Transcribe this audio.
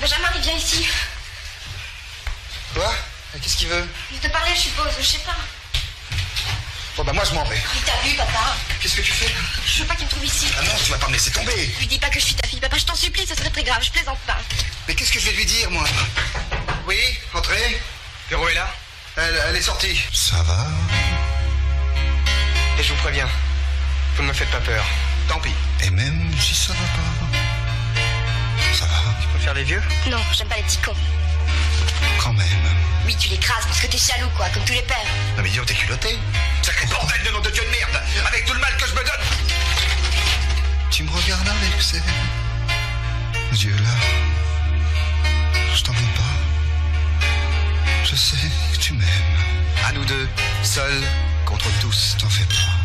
Benjamin, il vient ici. Quoi? Qu'est-ce qu'il veut? Il te parlait, je suppose, je sais pas. Bon, bah moi, je m'en vais. Il t'a vu, papa. Qu'est-ce que tu fais Je veux pas qu'il me trouve ici. Ah non, tu vas pas me laisser tomber. Lui dis pas que je suis ta fille, papa, je t'en supplie, ce serait très grave, je plaisante pas. Mais qu'est-ce que je vais lui dire, moi? Oui, entrez. Véro est là Elle, elle est sortie. Ça va? Et je vous préviens, vous ne me faites pas peur. Tant pis. Et même si ça va pas, les vieux Non, j'aime pas les petits cons. quand même. Oui, tu l'écrases parce que t'es jaloux, quoi, comme tous les pères. Non, mais dis t'es culotté. Sacré bordel de nom de Dieu de merde Avec tout le mal que je me donne Tu me regardes avec ces yeux-là. Je t'en veux pas. Je sais que tu m'aimes. À nous deux, seuls contre tous. T'en fais pas.